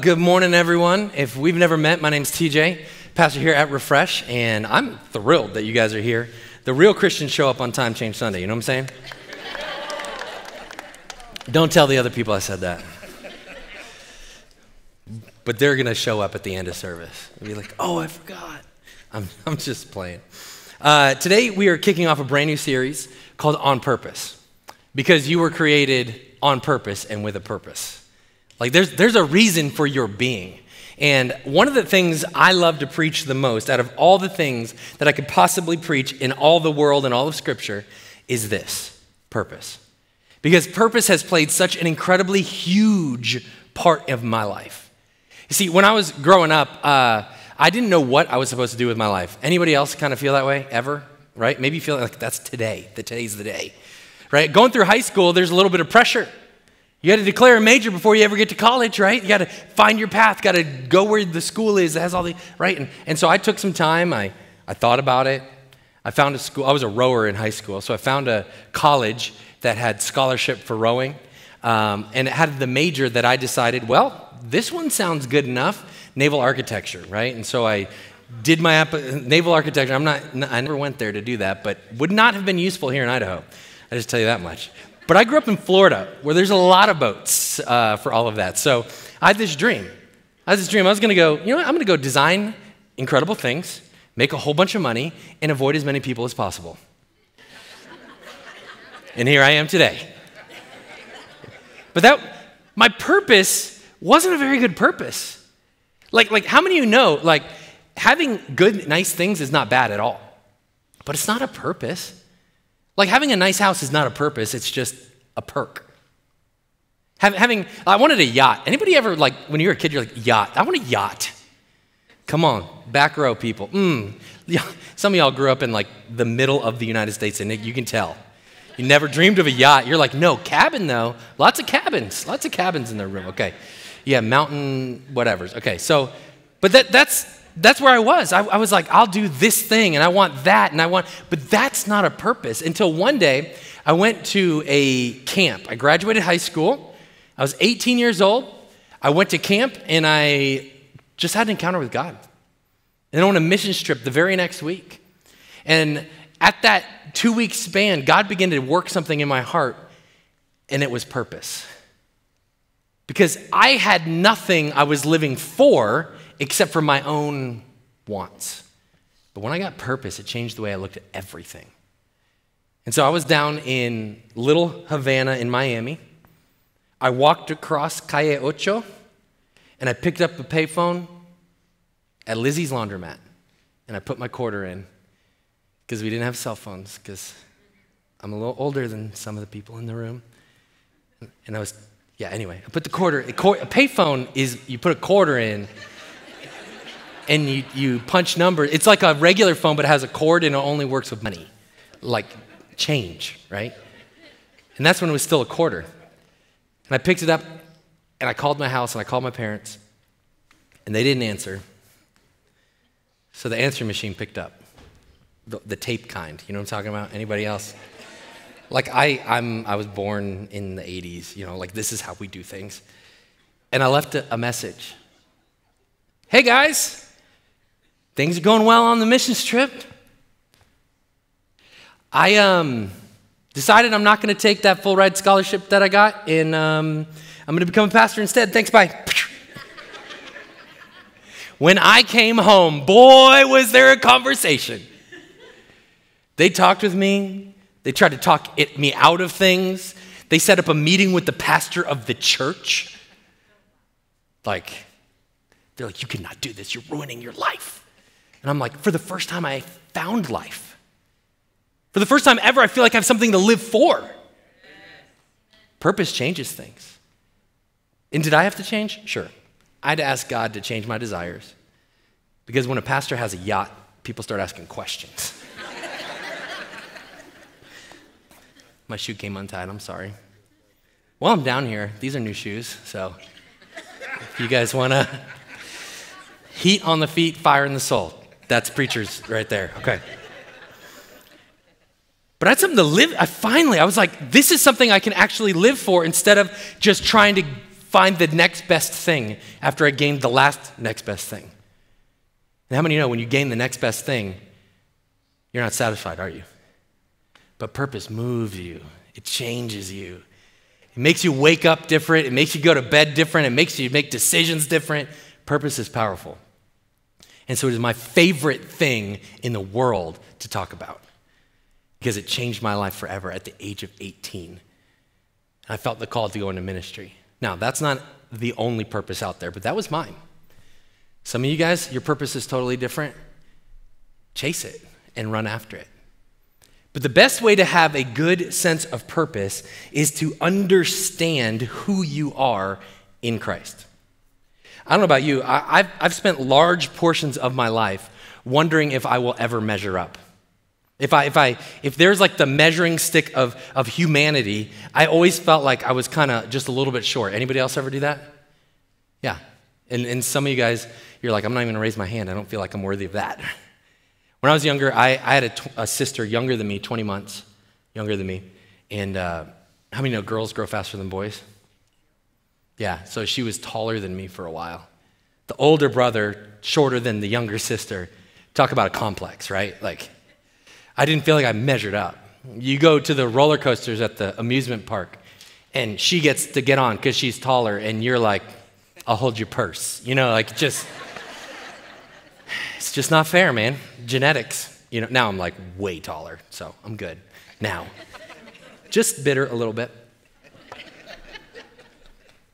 Good morning, everyone. If we've never met, my name's TJ, pastor here at Refresh, and I'm thrilled that you guys are here. The real Christians show up on Time Change Sunday, you know what I'm saying? Don't tell the other people I said that. But they're going to show up at the end of service and be like, oh, I forgot. I'm, I'm just playing. Uh, today, we are kicking off a brand new series called On Purpose because you were created on purpose and with a purpose. Like there's, there's a reason for your being. And one of the things I love to preach the most out of all the things that I could possibly preach in all the world and all of Scripture is this purpose. Because purpose has played such an incredibly huge part of my life. You see, when I was growing up, uh, I didn't know what I was supposed to do with my life. Anybody else kind of feel that way ever? Right? Maybe you feel like that's today, that today's the day. Right? Going through high school, there's a little bit of pressure. You got to declare a major before you ever get to college, right? You got to find your path, got to go where the school is that has all the, right? And, and so I took some time, I, I thought about it. I found a school, I was a rower in high school, so I found a college that had scholarship for rowing. Um, and it had the major that I decided, well, this one sounds good enough naval architecture, right? And so I did my app- naval architecture. I'm not, I never went there to do that, but would not have been useful here in Idaho. I just tell you that much. But I grew up in Florida where there's a lot of boats uh, for all of that. So I had this dream. I had this dream. I was going to go, you know what? I'm going to go design incredible things, make a whole bunch of money, and avoid as many people as possible. and here I am today. But that, my purpose wasn't a very good purpose. Like, like how many of you know, like, having good, nice things is not bad at all, but it's not a purpose. Like having a nice house is not a purpose, it's just a perk. Having, I wanted a yacht. Anybody ever, like, when you were a kid, you're like, yacht. I want a yacht. Come on, back row people. Mm. Some of y'all grew up in like the middle of the United States, and you can tell. You never dreamed of a yacht. You're like, no, cabin though. Lots of cabins. Lots of cabins in their room. Okay. Yeah, mountain, whatever's. Okay, so, but that, that's, that's where I was. I, I, was like, I'll do this thing and I want that and I want, but that's not a purpose. Until one day, I went to a camp. I graduated high school. I was 18 years old. I went to camp and I just had an encounter with God. And on a mission trip the very next week. And at that two week span, God began to work something in my heart, and it was purpose. Because I had nothing I was living for except for my own wants. But when I got purpose, it changed the way I looked at everything. And so I was down in Little Havana in Miami. I walked across Calle Ocho and I picked up a payphone at Lizzie's laundromat and I put my quarter in because we didn't have cell phones because I'm a little older than some of the people in the room. And I was, yeah, anyway, I put the quarter, a, payphone is you put a quarter in and you, you punch numbers. It's like a regular phone, but it has a cord and it only works with money, like change, right? And that's when it was still a quarter. And I picked it up and I called my house and I called my parents, and they didn't answer. So the answering machine picked up the, the tape kind. You know what I'm talking about? Anybody else? Like I, I'm, I was born in the 80s, you know, like this is how we do things. And I left a, a message. Hey guys, Things are going well on the missions trip. I um, decided I'm not going to take that full ride scholarship that I got, and um, I'm going to become a pastor instead. Thanks, bye. when I came home, boy, was there a conversation. They talked with me, they tried to talk it, me out of things. They set up a meeting with the pastor of the church. Like, they're like, you cannot do this, you're ruining your life. And I'm like, for the first time, I found life. For the first time ever, I feel like I have something to live for. Purpose changes things. And did I have to change? Sure. I had to ask God to change my desires. Because when a pastor has a yacht, people start asking questions. my shoe came untied, I'm sorry. Well, I'm down here. These are new shoes, so if you guys want to heat on the feet, fire in the soul. That's preachers right there. Okay. But I had something to live. I finally, I was like, this is something I can actually live for instead of just trying to find the next best thing after I gained the last next best thing. And how many know when you gain the next best thing, you're not satisfied, are you? But purpose moves you, it changes you. It makes you wake up different, it makes you go to bed different, it makes you make decisions different. Purpose is powerful. And so it is my favorite thing in the world to talk about because it changed my life forever at the age of 18. I felt the call to go into ministry. Now, that's not the only purpose out there, but that was mine. Some of you guys, your purpose is totally different. Chase it and run after it. But the best way to have a good sense of purpose is to understand who you are in Christ. I don't know about you, I, have I've spent large portions of my life wondering if I will ever measure up. If, I, if, I, if there's like the measuring stick of, of humanity, I always felt like I was kind of just a little bit short. Anybody else ever do that? Yeah. And, and some of you guys, you're like, I'm not even going to raise my hand. I don't feel like I'm worthy of that. When I was younger, I, I had a, sister younger than me, 20 months younger than me. And uh, how many know girls grow faster than boys? Yeah, so she was taller than me for a while. The older brother, shorter than the younger sister. Talk about a complex, right? Like, I didn't feel like I measured up. You go to the roller coasters at the amusement park, and she gets to get on because she's taller, and you're like, I'll hold your purse. You know, like just, it's just not fair, man. Genetics. You know, now I'm like way taller, so I'm good now. Just bitter a little bit.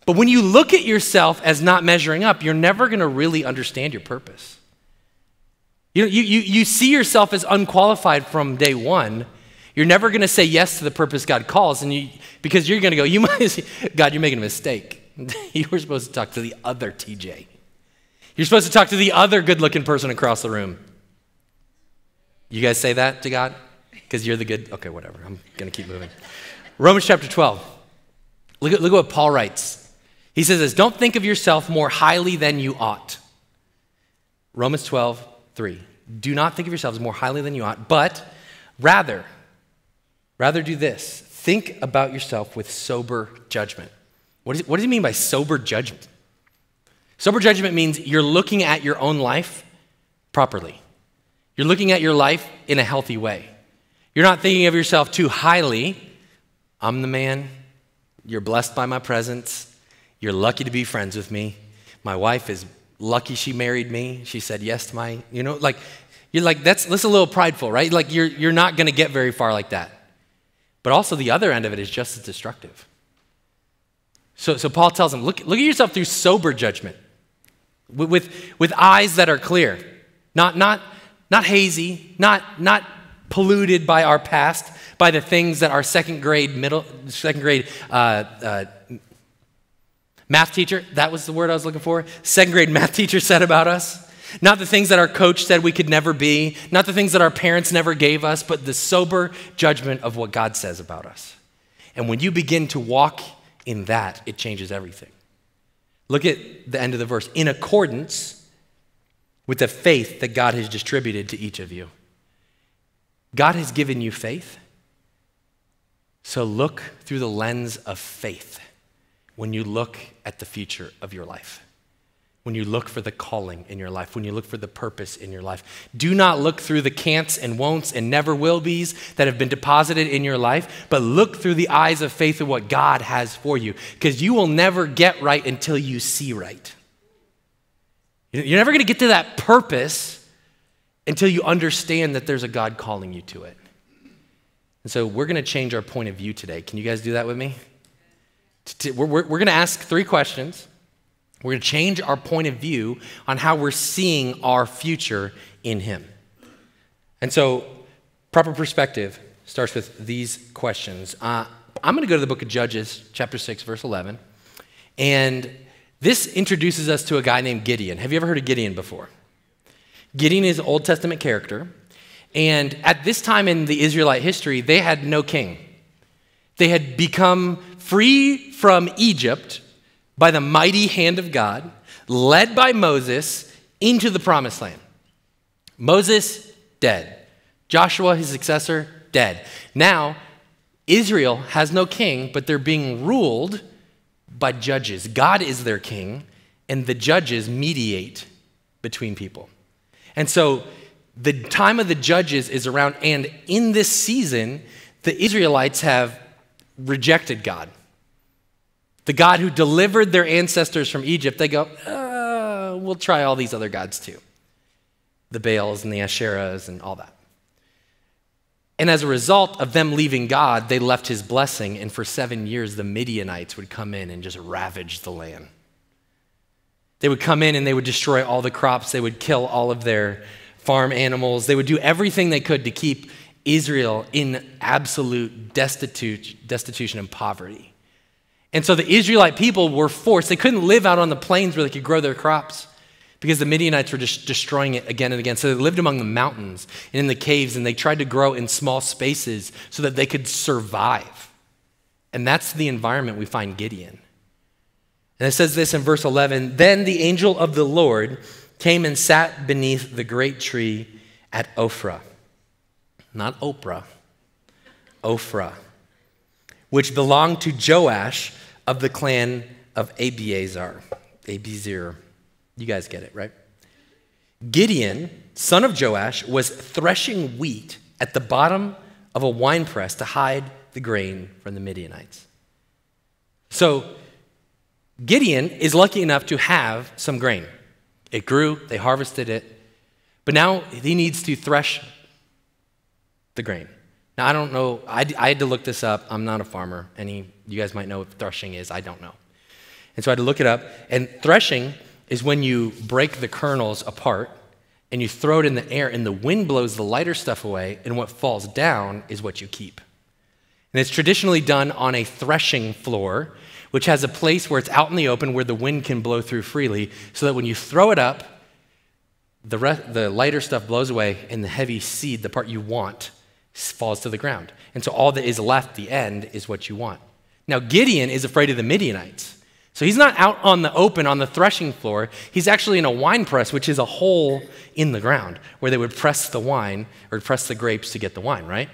But when you look at yourself as not measuring up, you're never going to really understand your purpose. You, you, you, you see yourself as unqualified from day one. You're never going to say yes to the purpose God calls, and you, because you're going to go, you might, God, you're making a mistake. you were supposed to talk to the other TJ. You're supposed to talk to the other good looking person across the room. You guys say that to God? Because you're the good. Okay, whatever. I'm going to keep moving. Romans chapter 12. Look at, look at what Paul writes. He says this Don't think of yourself more highly than you ought. Romans 12, 3. Do not think of yourselves more highly than you ought, but rather, rather do this. Think about yourself with sober judgment. What, is, what does he mean by sober judgment? Sober judgment means you're looking at your own life properly. You're looking at your life in a healthy way. You're not thinking of yourself too highly. I'm the man. You're blessed by my presence. You're lucky to be friends with me. My wife is lucky she married me. She said yes to my, you know, like, you're like, that's, that's a little prideful, right? Like, you're, you're not going to get very far like that. But also, the other end of it is just as destructive. So, so Paul tells him, look, look at yourself through sober judgment, with, with, with eyes that are clear, not, not, not hazy, not, not polluted by our past, by the things that our second grade, middle, second grade uh, uh, math teacher, that was the word I was looking for, second grade math teacher said about us. Not the things that our coach said we could never be, not the things that our parents never gave us, but the sober judgment of what God says about us. And when you begin to walk in that, it changes everything. Look at the end of the verse. In accordance with the faith that God has distributed to each of you. God has given you faith. So look through the lens of faith when you look at the future of your life, when you look for the calling in your life, when you look for the purpose in your life. Do not look through the can'ts and won'ts and never will be's that have been deposited in your life, but look through the eyes of faith of what God has for you, because you will never get right until you see right. You're never going to get to that purpose until you understand that there's a God calling you to it. And so we're going to change our point of view today. Can you guys do that with me? We're, we're, going to ask three questions. We're going to change our point of view on how we're seeing our future in Him. And so, proper perspective starts with these questions. Uh, I'm going to go to the book of Judges, chapter 6, verse 11. And this introduces us to a guy named Gideon. Have you ever heard of Gideon before? Gideon is an Old Testament character. And at this time in the Israelite history, they had no king. They had become free from Egypt by the mighty hand of God, led by Moses into the promised land. Moses, dead. Joshua, his successor, dead. Now, Israel has no king, but they're being ruled by judges. God is their king, and the judges mediate between people. And so the time of the judges is around, and in this season, the Israelites have rejected God. The God who delivered their ancestors from Egypt, they go, uh, we'll try all these other gods too the Baals and the Asherahs and all that. And as a result of them leaving God, they left his blessing, and for seven years, the Midianites would come in and just ravage the land. They would come in and they would destroy all the crops, they would kill all of their farm animals, they would do everything they could to keep Israel in absolute destitute, destitution and poverty. And so the Israelite people were forced, they couldn't live out on the plains where they could grow their crops because the Midianites were just destroying it again and again. So they lived among the mountains and in the caves, and they tried to grow in small spaces so that they could survive. And that's the environment we find Gideon. And it says this in verse 11 Then the angel of the Lord came and sat beneath the great tree at Ophrah. Not Oprah, Ophrah, which belonged to Joash of the clan of Abiezer. Abiezer. You guys get it, right? Gideon, son of Joash, was threshing wheat at the bottom of a winepress to hide the grain from the Midianites. So, Gideon is lucky enough to have some grain. It grew, they harvested it, but now he needs to thresh the grain. Now, I don't know, I, I had to look this up. I'm not a farmer. Any, you guys might know what threshing is, I don't know. And so I had to look it up. And threshing is when you break the kernels apart and you throw it in the air, and the wind blows the lighter stuff away, and what falls down is what you keep. And it's traditionally done on a threshing floor, which has a place where it's out in the open where the wind can blow through freely, so that when you throw it up, the, re- the lighter stuff blows away, and the heavy seed, the part you want, falls to the ground. And so all that is left, the end, is what you want. Now, Gideon is afraid of the Midianites. So he's not out on the open on the threshing floor. He's actually in a wine press, which is a hole in the ground where they would press the wine or press the grapes to get the wine, right?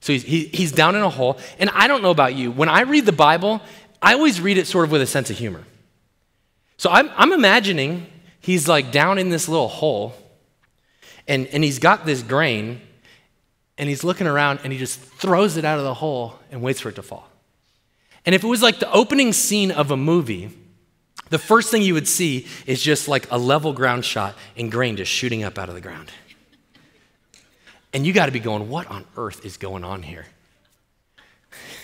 So he's, he, he's down in a hole. And I don't know about you, when I read the Bible, I always read it sort of with a sense of humor. So I'm, I'm imagining he's like down in this little hole and, and he's got this grain and he's looking around and he just throws it out of the hole and waits for it to fall. And if it was like the opening scene of a movie, the first thing you would see is just like a level ground shot and grain just shooting up out of the ground. And you got to be going, what on earth is going on here?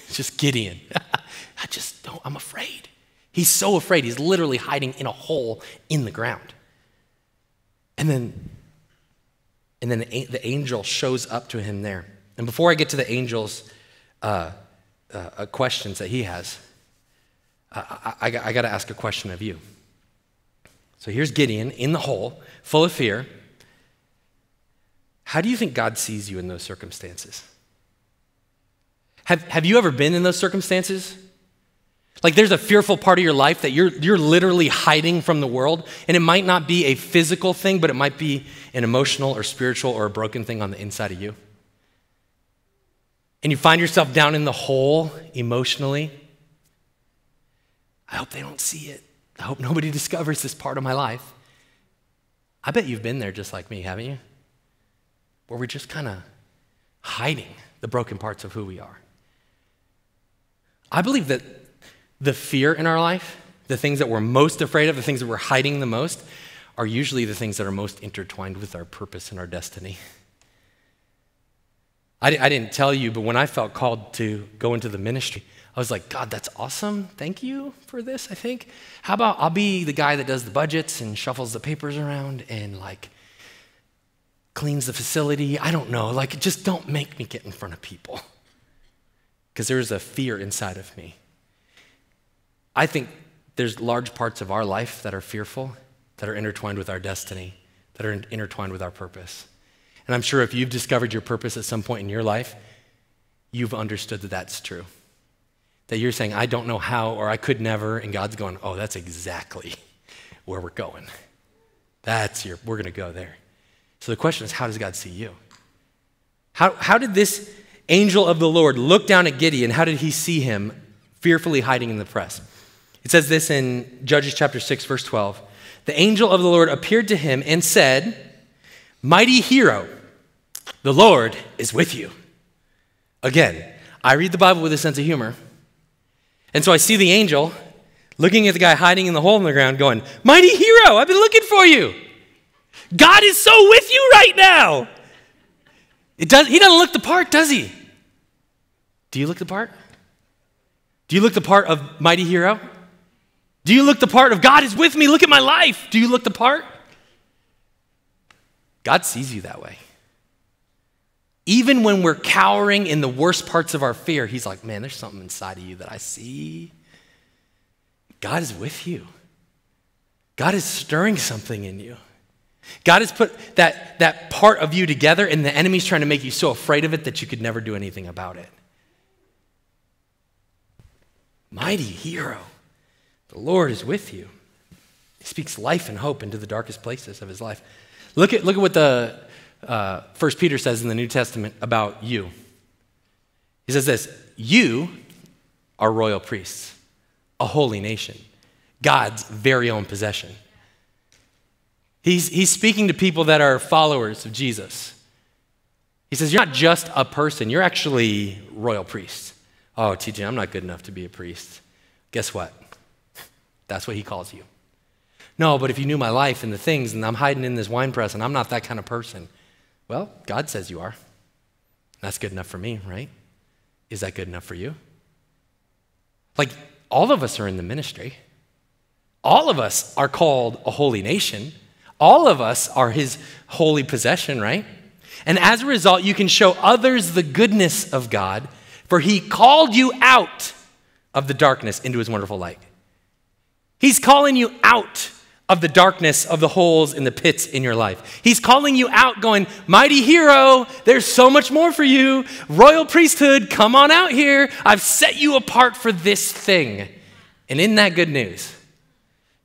It's just Gideon. I just don't, I'm afraid. He's so afraid. He's literally hiding in a hole in the ground. And then, and then the, angel shows up to him there. And before I get to the angel's uh, uh, uh, questions that he has, I, I, I got to ask a question of you. So here's Gideon in the hole, full of fear. How do you think God sees you in those circumstances? Have, have you ever been in those circumstances? Like there's a fearful part of your life that you're, you're literally hiding from the world, and it might not be a physical thing, but it might be an emotional or spiritual or a broken thing on the inside of you and you find yourself down in the hole emotionally, I hope they don't see it. I hope nobody discovers this part of my life. I bet you've been there just like me, haven't you? Where we're just kind of hiding the broken parts of who we are. I believe that the fear in our life, the things that we're most afraid of, the things that we're hiding the most, are usually the things that are most intertwined with our purpose and our destiny. I, I didn't tell you, but when I felt called to go into the ministry, I was like, God, that's awesome. Thank you for this, I think. How about I'll be the guy that does the budgets and shuffles the papers around and like cleans the facility? I don't know. Like, just don't make me get in front of people. Because there's a fear inside of me. I think there's large parts of our life that are fearful, that are intertwined with our destiny, that are intertwined with our purpose. And I'm sure if you've discovered your purpose at some point in your life, you've understood that that's true. That you're saying, I don't know how, or I could never, and God's going, oh, that's exactly where we're going. That's your, we're going to go there. So the question is, how does God see you? How, how did this angel of the Lord look down at Gideon? How did he see him fearfully hiding in the press? It says this in Judges chapter 6, verse 12. The angel of the Lord appeared to him and said, Mighty hero, the Lord is with you. Again, I read the Bible with a sense of humor. And so I see the angel looking at the guy hiding in the hole in the ground, going, Mighty hero, I've been looking for you. God is so with you right now. It does, he doesn't look the part, does he? Do you look the part? Do you look the part of mighty hero? Do you look the part of God is with me? Look at my life. Do you look the part? God sees you that way. Even when we're cowering in the worst parts of our fear, He's like, man, there's something inside of you that I see. God is with you. God is stirring something in you. God has put that, that part of you together, and the enemy's trying to make you so afraid of it that you could never do anything about it. Mighty hero, the Lord is with you. He speaks life and hope into the darkest places of his life. Look at, look at what the uh, First Peter says in the New Testament about you. He says this You are royal priests, a holy nation, God's very own possession. He's, he's speaking to people that are followers of Jesus. He says, You're not just a person, you're actually royal priests. Oh, TJ, I'm not good enough to be a priest. Guess what? That's what he calls you. No, but if you knew my life and the things, and I'm hiding in this wine press, and I'm not that kind of person. Well, God says you are. That's good enough for me, right? Is that good enough for you? Like, all of us are in the ministry. All of us are called a holy nation. All of us are his holy possession, right? And as a result, you can show others the goodness of God for he called you out of the darkness into his wonderful light. He's calling you out of the darkness of the holes and the pits in your life. He's calling you out, going, Mighty hero, there's so much more for you. Royal priesthood, come on out here. I've set you apart for this thing. And in that good news,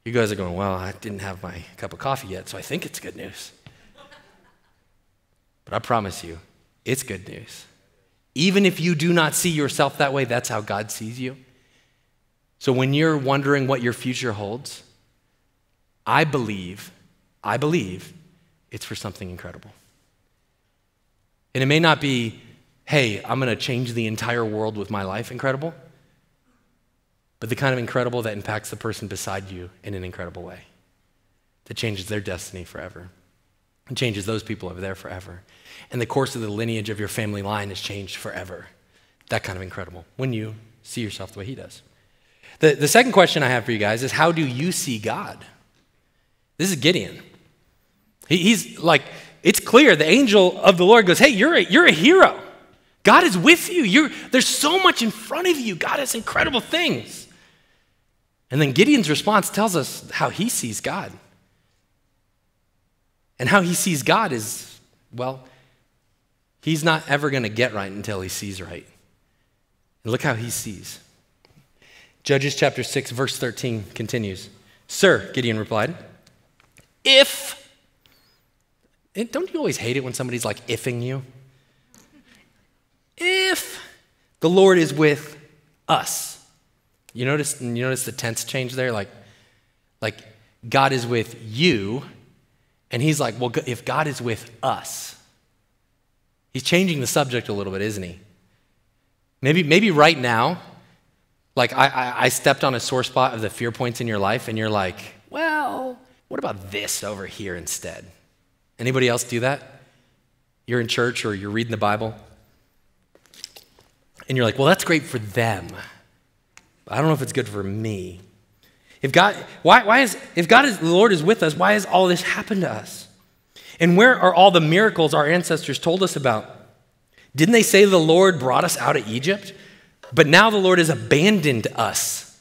you guys are going, Well, I didn't have my cup of coffee yet, so I think it's good news. But I promise you, it's good news. Even if you do not see yourself that way, that's how God sees you. So when you're wondering what your future holds, I believe, I believe it's for something incredible. And it may not be, hey, I'm going to change the entire world with my life incredible, but the kind of incredible that impacts the person beside you in an incredible way, that changes their destiny forever, and changes those people over there forever and the course of the lineage of your family line is changed forever. That kind of incredible when you see yourself the way he does. The, the second question I have for you guys is how do you see God? This is Gideon. He, he's like, it's clear the angel of the Lord goes, Hey, you're a, you're a hero. God is with you. You're, there's so much in front of you. God has incredible things. And then Gideon's response tells us how he sees God. And how he sees God is, well, He's not ever going to get right until he sees right. And look how he sees. Judges chapter 6, verse 13 continues. Sir, Gideon replied, if, don't you always hate it when somebody's like ifing you? If the Lord is with us. You notice, you notice the tense change there? Like, like God is with you, and he's like, well, if God is with us, He's changing the subject a little bit, isn't he? Maybe, maybe right now, like I, I, stepped on a sore spot of the fear points in your life, and you're like, well, what about this over here instead? Anybody else do that? You're in church or you're reading the Bible, and you're like, well, that's great for them. But I don't know if it's good for me. If God, why, why is, if God is, the Lord is with us, why has all this happened to us? And where are all the miracles our ancestors told us about? Didn't they say the Lord brought us out of Egypt? But now the Lord has abandoned us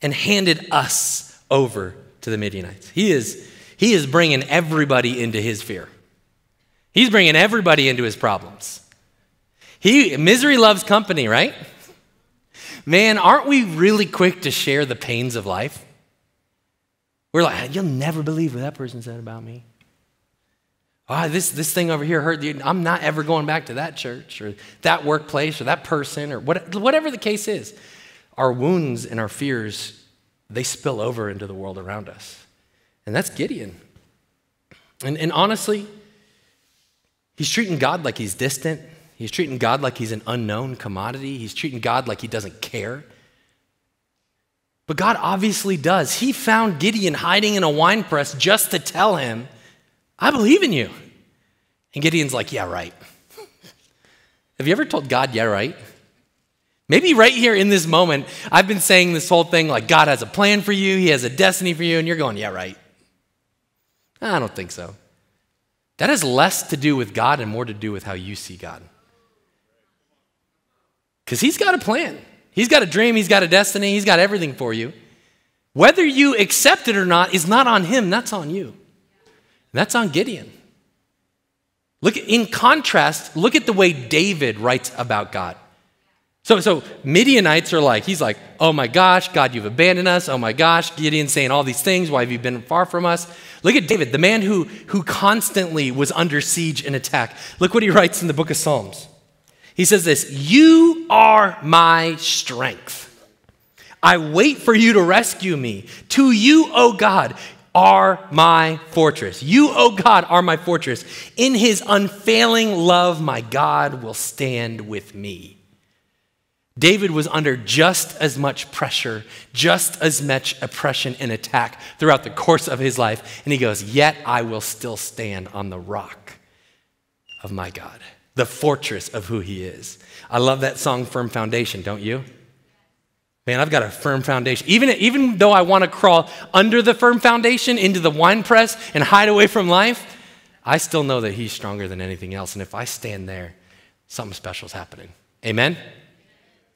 and handed us over to the Midianites. He is, he is bringing everybody into his fear. He's bringing everybody into his problems. He, misery loves company, right? Man, aren't we really quick to share the pains of life? We're like, you'll never believe what that person said about me oh, this, this thing over here hurt you. I'm not ever going back to that church or that workplace or that person or what, whatever the case is. Our wounds and our fears, they spill over into the world around us. And that's Gideon. And, and honestly, he's treating God like he's distant. He's treating God like he's an unknown commodity. He's treating God like he doesn't care. But God obviously does. He found Gideon hiding in a wine press just to tell him, I believe in you. And Gideon's like, Yeah, right. Have you ever told God, Yeah, right? Maybe right here in this moment, I've been saying this whole thing like God has a plan for you, He has a destiny for you, and you're going, Yeah, right. I don't think so. That has less to do with God and more to do with how you see God. Because He's got a plan, He's got a dream, He's got a destiny, He's got everything for you. Whether you accept it or not is not on Him, that's on you. That's on Gideon. Look, in contrast, look at the way David writes about God. So, so Midianites are like, he's like, oh my gosh, God, you've abandoned us. Oh my gosh, Gideon saying all these things. Why have you been far from us? Look at David, the man who, who constantly was under siege and attack. Look what he writes in the book of Psalms. He says this You are my strength. I wait for you to rescue me. To you, O God, are my fortress. You, O God, are my fortress. In his unfailing love, my God will stand with me. David was under just as much pressure, just as much oppression and attack throughout the course of his life. And he goes, Yet I will still stand on the rock of my God, the fortress of who he is. I love that song, Firm Foundation, don't you? Man, I've got a firm foundation. Even, even though I want to crawl under the firm foundation into the wine press and hide away from life, I still know that he's stronger than anything else. And if I stand there, something special is happening. Amen?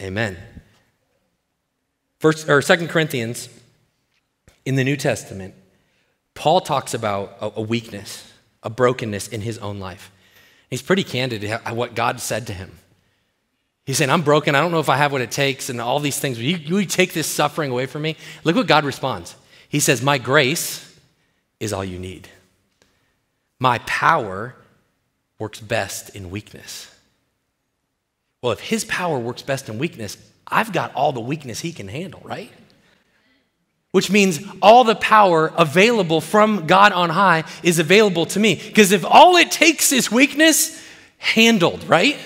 Amen. First or Second Corinthians in the New Testament, Paul talks about a, a weakness, a brokenness in his own life. He's pretty candid at what God said to him. He's saying, I'm broken. I don't know if I have what it takes, and all these things. You, you take this suffering away from me. Look what God responds. He says, My grace is all you need. My power works best in weakness. Well, if his power works best in weakness, I've got all the weakness he can handle, right? Which means all the power available from God on high is available to me. Because if all it takes is weakness, handled, right?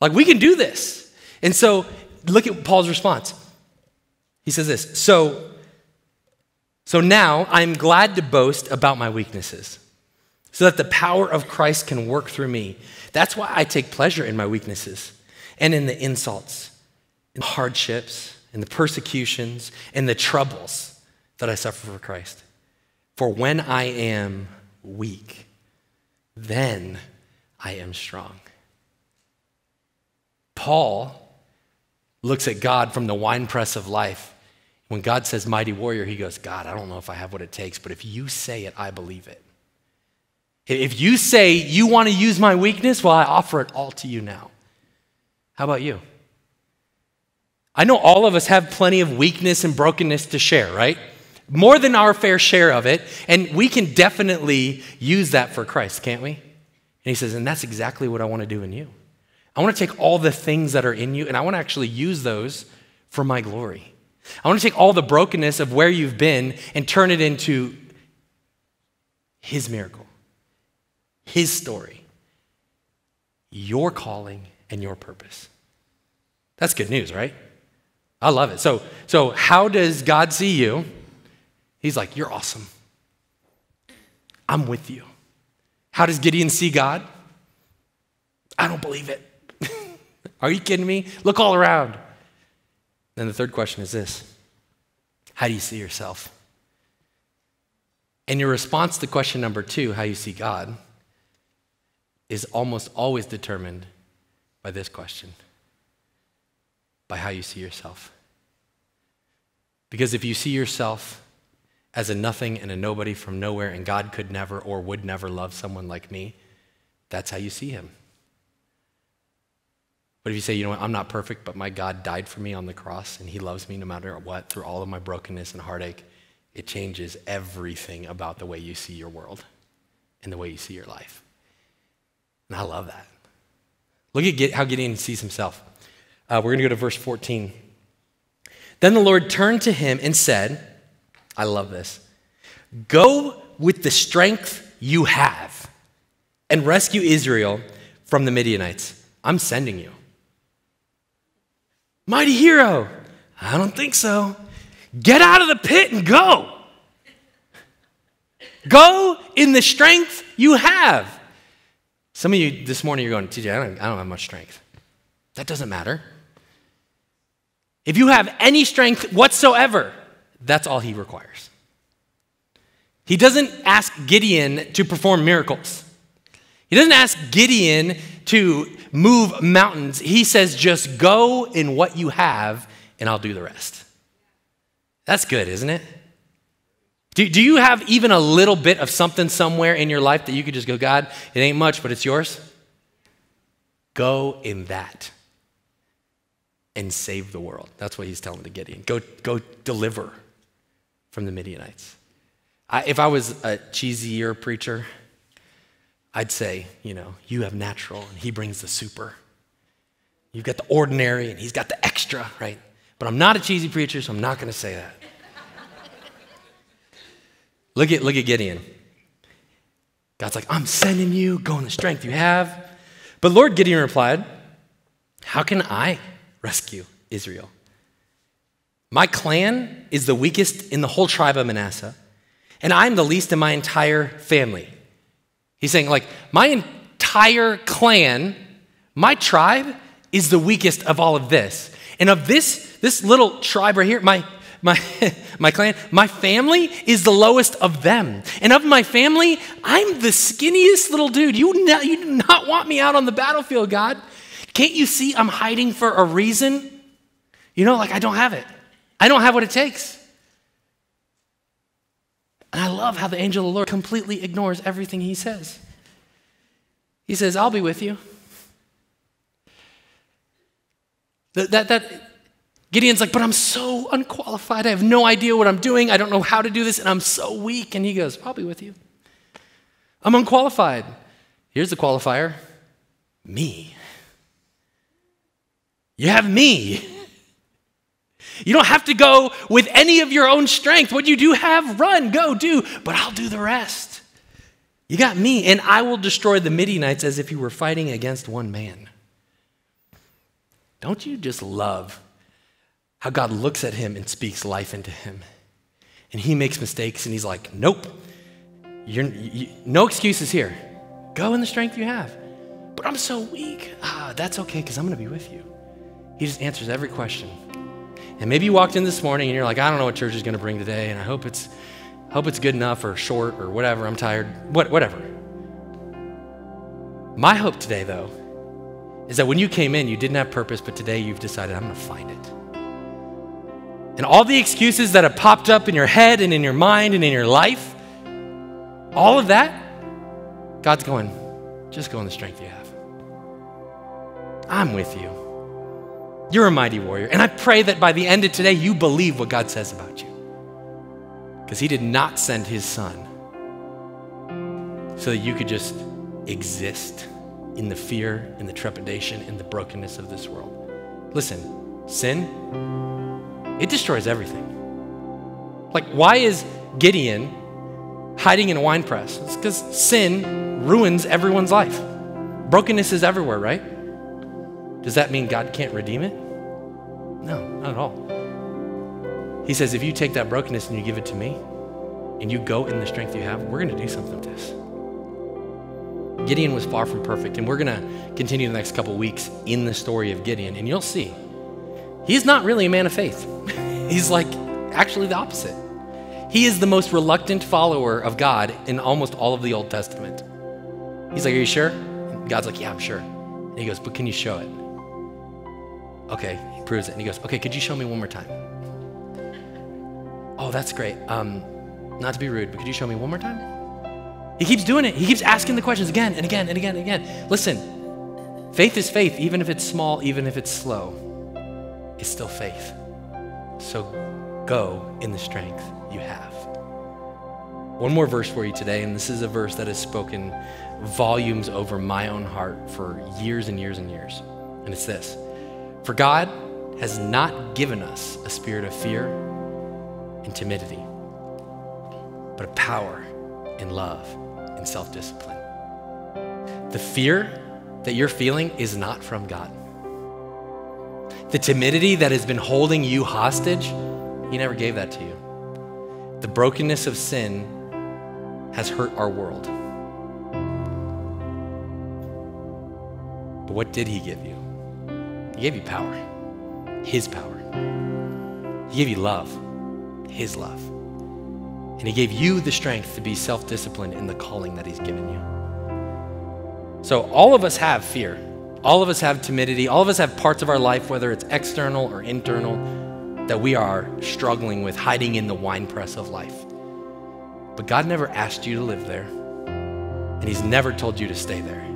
Like we can do this. And so look at Paul's response. He says this So, so now I'm glad to boast about my weaknesses, so that the power of Christ can work through me. That's why I take pleasure in my weaknesses and in the insults, in the hardships, in the persecutions, and the troubles that I suffer for Christ. For when I am weak, then I am strong. Paul looks at God from the winepress of life. When God says mighty warrior, he goes, God, I don't know if I have what it takes, but if you say it, I believe it. If you say you want to use my weakness, well, I offer it all to you now. How about you? I know all of us have plenty of weakness and brokenness to share, right? More than our fair share of it. And we can definitely use that for Christ, can't we? And he says, and that's exactly what I want to do in you. I want to take all the things that are in you and I want to actually use those for my glory. I want to take all the brokenness of where you've been and turn it into his miracle his story, your calling, and your purpose. That's good news, right? I love it. So, so how does God see you? He's like, You're awesome. I'm with you. How does Gideon see God? I don't believe it. Are you kidding me? Look all around. Then the third question is this How do you see yourself? And your response to question number two, how you see God, is almost always determined by this question by how you see yourself. Because if you see yourself as a nothing and a nobody from nowhere, and God could never or would never love someone like me, that's how you see him. But if you say, you know what, I'm not perfect, but my God died for me on the cross and he loves me no matter what through all of my brokenness and heartache, it changes everything about the way you see your world and the way you see your life. And I love that. Look at how Gideon sees himself. Uh, we're going to go to verse 14. Then the Lord turned to him and said, I love this. Go with the strength you have and rescue Israel from the Midianites. I'm sending you. Mighty hero. I don't think so. Get out of the pit and go. Go in the strength you have. Some of you this morning, you're going, TJ, I don't, I don't have much strength. That doesn't matter. If you have any strength whatsoever, that's all he requires. He doesn't ask Gideon to perform miracles. He doesn't ask Gideon to move mountains. He says, just go in what you have, and I'll do the rest. That's good, isn't it? Do, do you have even a little bit of something somewhere in your life that you could just go, God, it ain't much, but it's yours? Go in that and save the world. That's what he's telling to Gideon. Go, go deliver from the Midianites. I, if I was a cheesier preacher, I'd say, you know, you have natural and he brings the super. You've got the ordinary and he's got the extra, right? But I'm not a cheesy preacher, so I'm not going to say that. look, at, look at Gideon. God's like, I'm sending you, go in the strength you have. But Lord Gideon replied, How can I rescue Israel? My clan is the weakest in the whole tribe of Manasseh, and I'm the least in my entire family. He's saying, like, my entire clan, my tribe is the weakest of all of this. And of this, this little tribe right here, my my, my clan, my family is the lowest of them. And of my family, I'm the skinniest little dude. You, not, you do not want me out on the battlefield, God. Can't you see I'm hiding for a reason? You know, like I don't have it. I don't have what it takes. And I love how the angel of the Lord completely ignores everything he says. He says, I'll be with you. That, that, that, Gideon's like, but I'm so unqualified. I have no idea what I'm doing. I don't know how to do this, and I'm so weak. And he goes, I'll be with you. I'm unqualified. Here's the qualifier me. You have me. You don't have to go with any of your own strength. What you do have, run, go, do, but I'll do the rest. You got me, and I will destroy the Midianites as if you were fighting against one man. Don't you just love how God looks at him and speaks life into him? And he makes mistakes, and he's like, Nope, you're, you, no excuses here. Go in the strength you have. But I'm so weak. Ah, that's okay, because I'm going to be with you. He just answers every question. And maybe you walked in this morning and you're like, I don't know what church is going to bring today, and I hope it's, hope it's good enough or short or whatever. I'm tired. What, whatever. My hope today, though, is that when you came in, you didn't have purpose, but today you've decided, I'm going to find it. And all the excuses that have popped up in your head and in your mind and in your life, all of that, God's going, just go in the strength you have. I'm with you. You're a mighty warrior. And I pray that by the end of today, you believe what God says about you. Because He did not send His Son so that you could just exist in the fear and the trepidation and the brokenness of this world. Listen, sin, it destroys everything. Like, why is Gideon hiding in a wine press? It's because sin ruins everyone's life. Brokenness is everywhere, right? Does that mean God can't redeem it? No, not at all. He says, if you take that brokenness and you give it to me, and you go in the strength you have, we're going to do something with this. Gideon was far from perfect, and we're going to continue the next couple weeks in the story of Gideon, and you'll see he's not really a man of faith. he's like actually the opposite. He is the most reluctant follower of God in almost all of the Old Testament. He's like, Are you sure? And God's like, Yeah, I'm sure. And he goes, But can you show it? Okay, he proves it. And he goes, Okay, could you show me one more time? Oh, that's great. Um, not to be rude, but could you show me one more time? He keeps doing it. He keeps asking the questions again and again and again and again. Listen, faith is faith, even if it's small, even if it's slow. It's still faith. So go in the strength you have. One more verse for you today, and this is a verse that has spoken volumes over my own heart for years and years and years. And it's this For God has not given us a spirit of fear and timidity, but of power and love and self discipline. The fear that you're feeling is not from God. The timidity that has been holding you hostage, He never gave that to you. The brokenness of sin has hurt our world. But what did He give you? He gave you power, His power. He gave you love, His love. And He gave you the strength to be self disciplined in the calling that He's given you. So, all of us have fear. All of us have timidity. All of us have parts of our life, whether it's external or internal, that we are struggling with, hiding in the winepress of life. But God never asked you to live there, and He's never told you to stay there.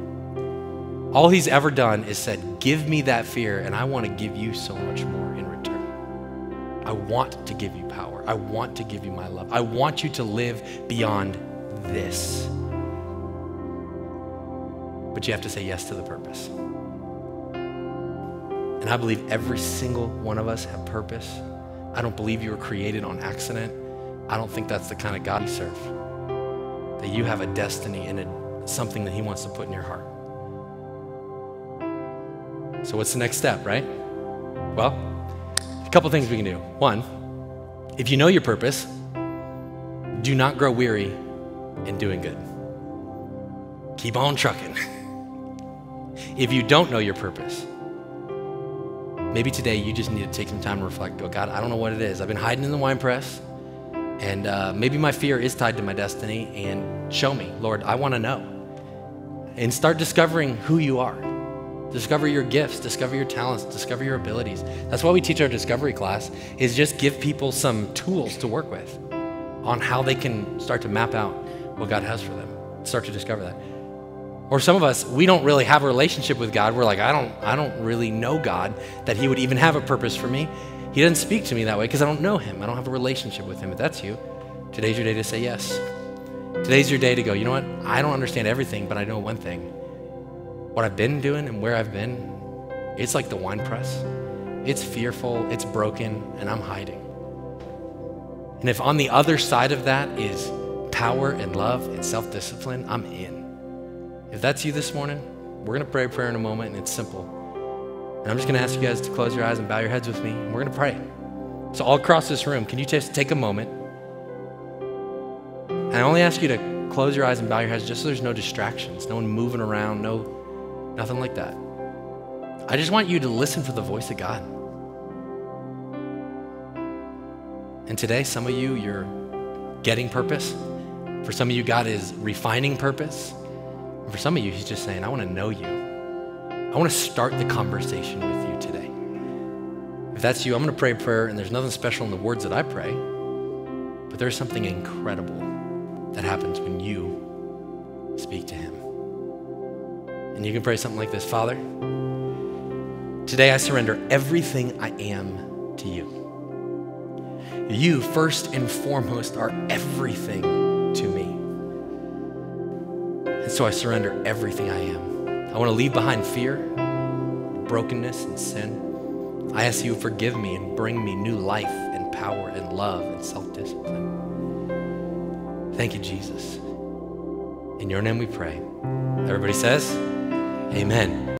All He's ever done is said, Give me that fear, and I want to give you so much more in return. I want to give you power. I want to give you my love. I want you to live beyond this. But you have to say yes to the purpose. And I believe every single one of us have purpose. I don't believe you were created on accident. I don't think that's the kind of God you serve. That you have a destiny and a, something that He wants to put in your heart. So, what's the next step, right? Well, a couple things we can do. One, if you know your purpose, do not grow weary in doing good. Keep on trucking. if you don't know your purpose, maybe today you just need to take some time to reflect. Go, God, I don't know what it is. I've been hiding in the wine press, and uh, maybe my fear is tied to my destiny. And show me, Lord, I want to know. And start discovering who you are. Discover your gifts, discover your talents, discover your abilities. That's why we teach our discovery class is just give people some tools to work with on how they can start to map out what God has for them. Start to discover that. Or some of us, we don't really have a relationship with God. We're like, I don't, I don't really know God that He would even have a purpose for me. He doesn't speak to me that way because I don't know Him. I don't have a relationship with Him. If that's you, today's your day to say yes. Today's your day to go, you know what? I don't understand everything, but I know one thing. What I've been doing and where I've been, it's like the wine press. It's fearful, it's broken, and I'm hiding. And if on the other side of that is power and love and self discipline, I'm in. If that's you this morning, we're going to pray a prayer in a moment, and it's simple. And I'm just going to ask you guys to close your eyes and bow your heads with me, and we're going to pray. So, all across this room, can you just take a moment? And I only ask you to close your eyes and bow your heads just so there's no distractions, no one moving around, no, nothing like that. I just want you to listen for the voice of God. And today, some of you, you're getting purpose. For some of you, God is refining purpose. And for some of you, he's just saying, I want to know you. I want to start the conversation with you today. If that's you, I'm going to pray a prayer, and there's nothing special in the words that I pray, but there's something incredible that happens when you And you can pray something like this Father, today I surrender everything I am to you. You, first and foremost, are everything to me. And so I surrender everything I am. I want to leave behind fear, brokenness, and sin. I ask you to forgive me and bring me new life and power and love and self discipline. Thank you, Jesus. In your name we pray. Everybody says, Amen.